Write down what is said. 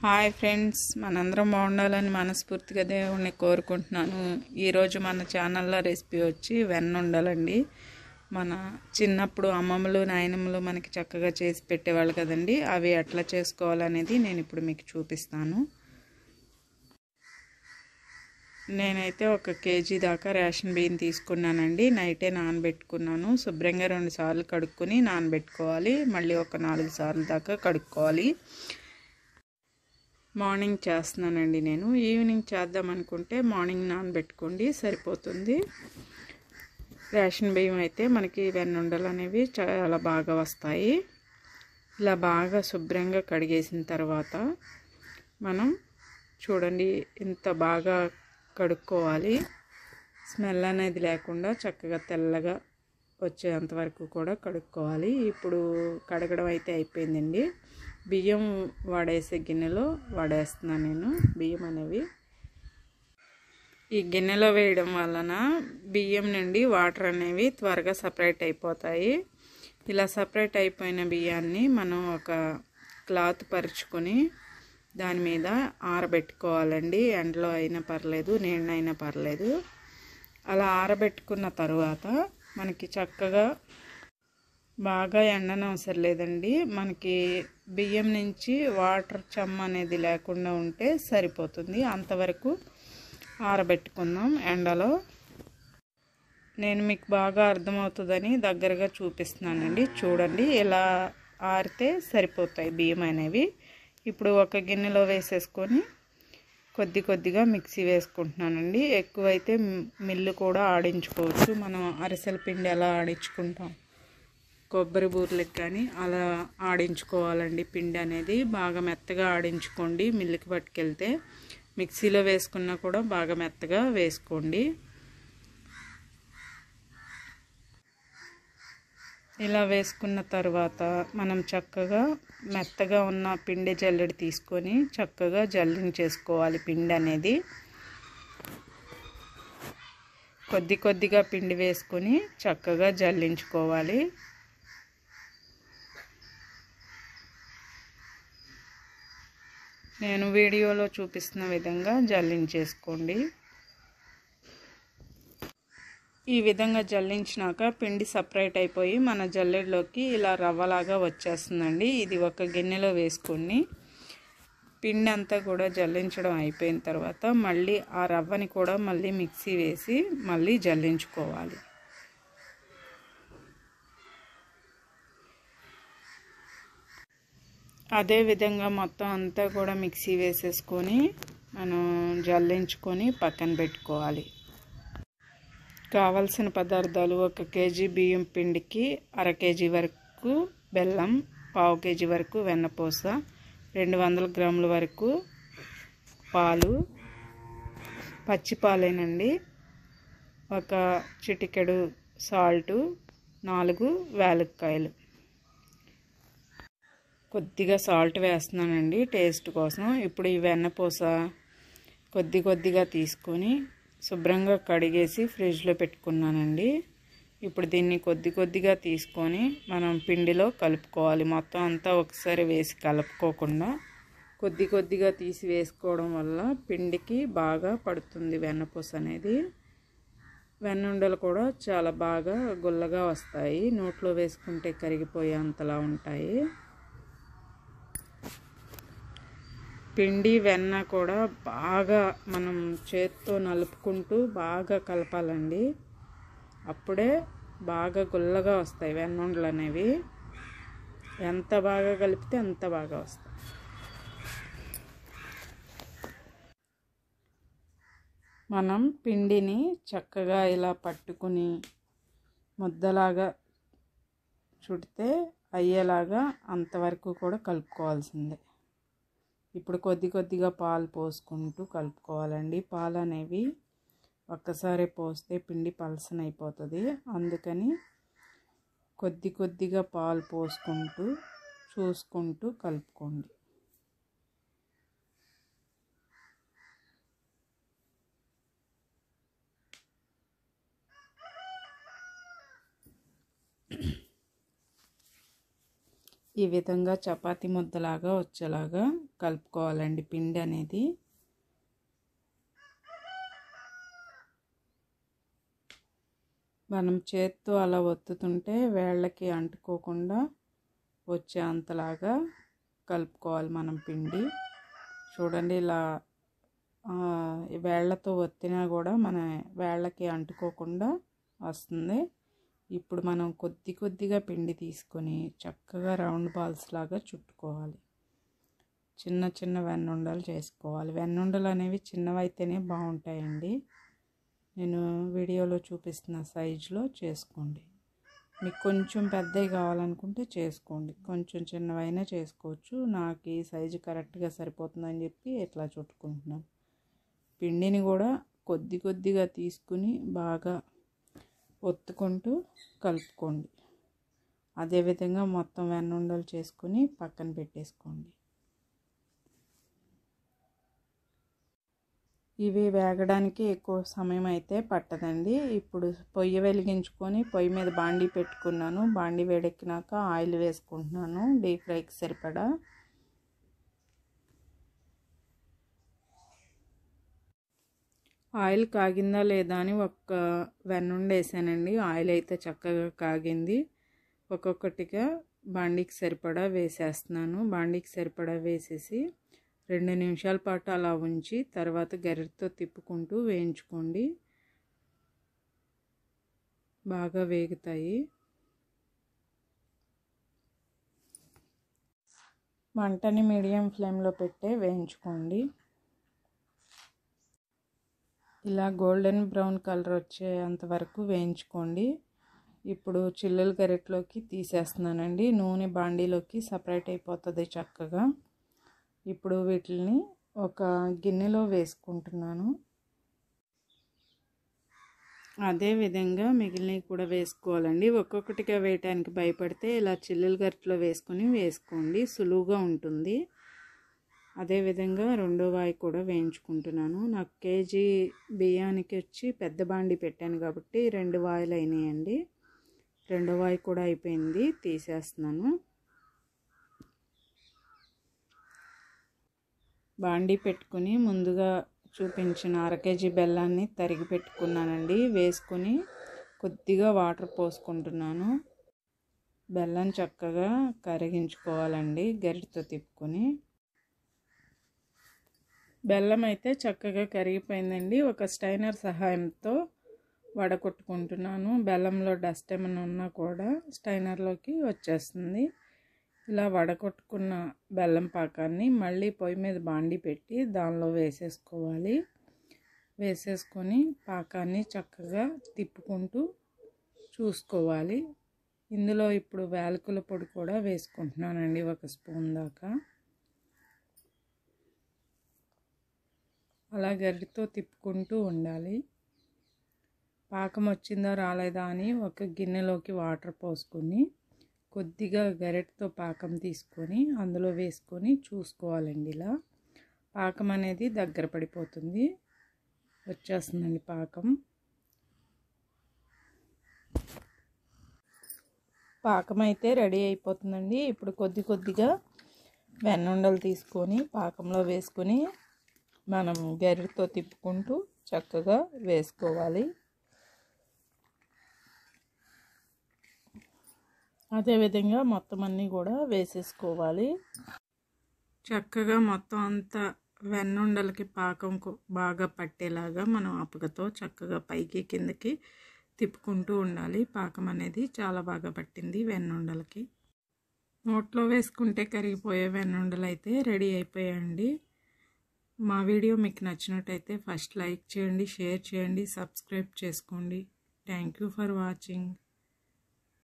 Hi friends మనందరం బాగుండాలని మనస్ఫూర్తిగా దేవుణ్ణి కోరుకుంటున్నాను. ఈరోజు మన ఛానల్లో రెసిపీ వచ్చి వెన్నుండాలండి. మన చిన్నప్పుడు అమ్మమ్మలు నాయనమ్మలు మనకి చక్కగా చేసి పెట్టేవాళ్ళు కదండి. అవి ఎట్లా చేసుకోవాలనేది నేను ఇప్పుడు మీకు చూపిస్తాను. నేనైతే ఒక కేజీ దాకా రేషన్ బియ్యం తీసుకున్నానండి. నైటే నానబెట్టుకున్నాను. శుభ్రంగా రెండు సార్లు కడుక్కొని నానబెట్టుకోవాలి. మళ్ళీ ఒక నాలుగు సార్లు దాకా కడుక్కోవాలి. మార్నింగ్ చేస్తున్నానండి నేను. ఈవినింగ్ చేద్దాం అనుకుంటే మార్నింగ్ నానబెట్టుకోండి సరిపోతుంది. రేషన్ బియ్యం అయితే మనకి వెన్నుండలు అనేవి చాలా బాగా వస్తాయి. ఇలా బాగా శుభ్రంగా కడిగేసిన తర్వాత మనం చూడండి ఇంత బాగా కడుక్కోవాలి. స్మెల్ అనేది లేకుండా చక్కగా తెల్లగా వచ్చేంత వరకు కూడా కడుక్కోవాలి. ఇప్పుడు కడగడం అయితే అయిపోయిందండి. బియ్యం వాడేసే గిన్నెలో వాడేస్తున్నాను నేను. బియ్యం అనేవి. ఈ గిన్నెలో వేయడం వలన బియ్యం నుండి వాటర్ అనేవి త్వరగా సపరేట్ అయిపోతాయి. ఇలా సపరేట్ అయిపోయిన బియ్యాన్ని మనం ఒక క్లాత్ పరుచుకొని దాని మీద ఆరబెట్టుకోవాలండి. ఎండలో అయినా పర్లేదు నీళ్ళైనా పర్లేదు. అలా ఆరబెట్టుకున్న తర్వాత మనకి చక్కగా బాగా ఎండనవసరం లేదండి. మనకి బియ్యం నుంచి వాటర్ చెమ్మ అనేది లేకుండా ఉంటే సరిపోతుంది. అంతవరకు ఆరబెట్టుకుందాం ఎండలో. నేను మీకు బాగా అర్థమవుతుందని దగ్గరగా చూపిస్తున్నానండి. చూడండి ఇలా ఆరితే సరిపోతాయి బియ్యం అనేవి. ఇప్పుడు ఒక గిన్నెలో వేసేసుకొని కొద్ది కొద్దిగా మిక్సీ వేసుకుంటున్నానండి. ఎక్కువైతే మిల్లు కూడా ఆడించుకోవచ్చు. మనం అరిసెల పిండి ఎలా ఆడించుకుంటాం? కొబ్బరి బూరెలకు కానీ అలా ఆడించుకోవాలండి. పిండి అనేది బాగా మెత్తగా ఆడించుకోండి మిల్లుకి పట్టుకెళ్తే. మిక్సీలో వేసుకున్నా కూడా బాగా మెత్తగా వేసుకోండి. ఇలా వేసుకున్న తర్వాత మనం చక్కగా మెత్తగా ఉన్న పిండి జల్లెడి తీసుకొని చక్కగా జల్లించేసుకోవాలి పిండి అనేది. కొద్ది కొద్దిగా పిండి వేసుకొని చక్కగా జల్లించుకోవాలి. నేను వీడియోలో చూపిస్తున్న విధంగా జల్లించేసుకోండి. ఈ విధంగా జల్లించినాక పిండి సపరేట్ అయిపోయి మన జల్లెడలోకి ఇలా రవ్వలాగా వచ్చేస్తుందండి. ఇది ఒక గిన్నెలో వేసుకొని పిండి అంతా కూడా జల్లించడం అయిపోయిన తర్వాత మళ్ళీ ఆ రవ్వని కూడా మళ్ళీ మిక్సీ వేసి మళ్ళీ జల్లించుకోవాలి. అదే విధంగా మొత్తం అంతా కూడా మిక్సీ వేసేసుకొని మనం జల్లించుకొని పక్కన పెట్టుకోవాలి. కావలసిన పదార్థాలు ఒక కేజీ బియ్యం పిండికి అర కేజీ వరకు బెల్లం పావు కేజీ వరకు వెన్నపూస రెండు వందల గ్రాముల వరకు పాలు పచ్చిపాలేనండి ఒక చిటికెడు సాల్టు నాలుగు వేలక్కాయలు. కొద్దిగా సాల్ట్ వేస్తున్నానండి టేస్ట్ కోసం. ఇప్పుడు ఈ వెన్నపూస కొద్ది కొద్దిగా తీసుకొని శుభ్రంగా కడిగేసి ఫ్రిడ్జ్లో పెట్టుకున్నానండి. ఇప్పుడు దీన్ని కొద్ది కొద్దిగా తీసుకొని మనం పిండిలో కలుపుకోవాలి. మొత్తం అంతా ఒకసారి వేసి కలుపుకోకుండా కొద్ది కొద్దిగా తీసి వేసుకోవడం వల్ల పిండికి బాగా పడుతుంది వెన్నపూస అనేది. వెన్నుండలు కూడా చాలా బాగా గుల్లగా వస్తాయి. నోట్లో వేసుకుంటే కరిగిపోయే అంతలా ఉంటాయి. పిండి వెన్న కూడా బాగా మనం చేత్తో నలుపుకుంటూ బాగా కలపాలండి. అప్పుడే బాగా గుల్లగా వస్తాయి వెన్నుండలు అనేవి. ఎంత బాగా కలిపితే అంత బాగా వస్తాయి. మనం పిండిని చక్కగా ఇలా పట్టుకుని ముద్దలాగా చుడితే అయ్యేలాగా అంతవరకు కూడా కలుపుకోవాల్సిందే. ఇప్పుడు కొద్ది కొద్దిగా పాలు పోసుకుంటూ కలుపుకోవాలండి. పాలు అనేవి ఒక్కసారి పోస్తే పిండి పలసన అయిపోతుంది అందుకని కొద్ది కొద్దిగా పాలు పోసుకుంటూ చూసుకుంటూ కలుపుకోండి. ఈ విధంగా చపాతీ ముద్దలాగా వచ్చేలాగా కలుపుకోవాలండి పిండి అనేది. మనం చేత్తో అలా ఒత్తుతుంటే వేళ్ళకి అంటుకోకుండా వచ్చే అంతలాగా కలుపుకోవాలి మనం పిండి. చూడండి ఇలా వేళ్ళతో ఒత్తినా కూడా మన వేళ్ళకి అంటుకోకుండా వస్తుంది. ఇప్పుడు మనం కొద్ది కొద్దిగా పిండి తీసుకొని చక్కగా రౌండ్ బాల్స్ లాగా చుట్టుకోవాలి. చిన్న చిన్న వెన్నుండలు చేసుకోవాలి. వెన్నుండలు అనేవి చిన్నవైతేనే బాగుంటాయండి. నేను వీడియోలో చూపిస్తున్న సైజులో చేసుకోండి. మీకు కొంచెం పెద్దవి కావాలనుకుంటే చేసుకోండి. కొంచెం చిన్నవైనా చేసుకోవచ్చు. నాకు ఈ సైజు కరెక్ట్గా సరిపోతుందని చెప్పి ఇట్లా చుట్టుకుంటున్నాను పిండిని కూడా కొద్ది కొద్దిగా తీసుకుని బాగా ఒత్తుకుంటూ కలుపుకోండి. అదేవిధంగా మొత్తం వెన్నుండలు చేసుకుని పక్కన పెట్టేసుకోండి. ఇవి వేగడానికి ఎక్కువ సమయం అయితే పట్టదండి. ఇప్పుడు పొయ్యి వెలిగించుకొని పొయ్యి మీద బాండీ పెట్టుకున్నాను. బాండీ వేడెక్కినాక ఆయిల్ వేసుకుంటున్నాను. డీప్ ఫ్రైకి సరిపడా. ఆయిల్ కాగిందా లేదా అని ఒక్క వెన్నుండి వేసానండి. ఆయిల్ అయితే చక్కగా కాగింది. ఒక్కొక్కటిగా బాండీకి సరిపడా వేసేస్తున్నాను. బాండీకి సరిపడా వేసేసి రెండు నిమిషాల పాటు అలా ఉంచి తర్వాత గరిటతో తిప్పుకుంటూ వేయించుకోండి. బాగా వేగుతాయి. మంటని మీడియం ఫ్లేమ్లో పెట్టే వేయించుకోండి. ఇలా గోల్డెన్ బ్రౌన్ కలర్ వచ్చేంత వరకు వేయించుకోండి. ఇప్పుడు చిల్లుల గరిటలోకి తీసేస్తున్నానండి. నూనె బాండీలోకి సపరేట్ అయిపోతుంది చక్కగా. ఇప్పుడు వీటిని ఒక గిన్నెలో వేసుకుంటున్నాను. అదే విధంగా మిగిలినవి కూడా వేసుకోవాలండి. ఒక్కొక్కటిగా వేయటానికి భయపడితే ఇలా చిల్లులు గరిటలో వేసుకొని వేసుకోండి. సులువుగా ఉంటుంది. అదేవిధంగా రెండో వాయి కూడా వేయించుకుంటున్నాను. నాకు కేజీ బియ్యానికి వచ్చి పెద్ద బాండి పెట్టాను కాబట్టి రెండు వాయిలు అయినాయండి. రెండో వాయి కూడా అయిపోయింది. తీసేస్తున్నాను. బాండీ పెట్టుకుని ముందుగా చూపించిన అర కేజీ బెల్లాన్ని తరిగి పెట్టుకున్నానండి. వేసుకొని కొద్దిగా వాటర్ పోసుకుంటున్నాను. బెల్లం చక్కగా కరిగించుకోవాలండి గరిటతో తిప్పుకొని. బెల్లం అయితే చక్కగా కరిగిపోయిందండి. ఒక స్టైనర్ సహాయంతో వడకొట్టుకుంటున్నాను. బెల్లంలో డస్ట్ ఏమైనా ఉన్నా కూడా స్టైనర్లోకి వచ్చేస్తుంది. ఇలా వడగొట్టుకున్న బెల్లం పాకాన్ని మళ్ళీ పొయ్యి మీద బాండి పెట్టి దానిలో వేసేసుకోవాలి. వేసేసుకొని పాకాన్ని చక్కగా తిప్పుకుంటూ చూసుకోవాలి. ఇందులో ఇప్పుడు వేలకుల పొడి కూడా వేసుకుంటున్నానండి ఒక స్పూన్ దాకా. అలా గరిటితో తిప్పుకుంటూ ఉండాలి. పాకం వచ్చిందా రాలేదా అని ఒక గిన్నెలోకి వాటర్ పోసుకొని కొద్దిగా గరెటతో పాకం తీసుకొని అందులో వేసుకొని చూసుకోవాలండి ఇలా. పాకం అనేది దగ్గర పడిపోతుంది. వచ్చేస్తుందండి పాకం. పాకం అయితే రెడీ అయిపోతుందండి. ఇప్పుడు కొద్ది కొద్దిగా వెన్నుండలు తీసుకొని పాకంలో వేసుకొని మనం గరిటతో తిప్పుకుంటూ చక్కగా వేసుకోవాలి. అదేవిధంగా మొత్తం అన్నీ కూడా వేసేసుకోవాలి. చక్కగా మొత్తం అంతా వెన్నుండలకి పాకం బాగా పట్టేలాగా మనం అపకతో చక్కగా పైకి కిందకి తిప్పుకుంటూ ఉండాలి. పాకం అనేది చాలా బాగా పట్టింది వెన్నుండలకి. నోట్లో వేసుకుంటే కరిగిపోయే వెన్నుండలు అయితే రెడీ అయిపోయాయండి. మా వీడియో మీకు నచ్చినట్టయితే ఫస్ట్ లైక్ చేయండి షేర్ చేయండి సబ్స్క్రైబ్ చేసుకోండి. Thank you for watching.